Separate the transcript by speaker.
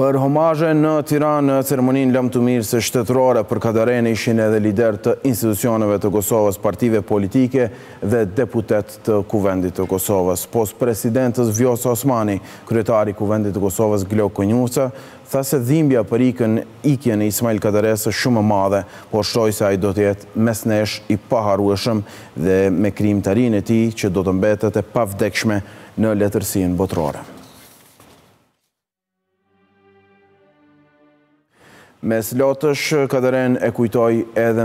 Speaker 1: Për homazhe në Tiranë në ceremoninë lamtumirëse shtetërore për Kadarenë ishin edhe liderë të institucioneve të Kosovës, partive politike dhe deputetë të Kuvendit të Kosovës. Pos presidentes Vjosa Osmani, kryetari i Kuvendit të Kosovës, Glauk Konjufca, tha se dhimbja për ikën ikjen e Ismail Kadaresë është shumë e madhe, por shtoi se ai do të jetë mes nesh i paharrueshëm dhe me krijimtarinë e tij që do të mbetet e pavdekshme në letërsinë botërore. Mes lotësh, Kadarenë e kujtoi edhe.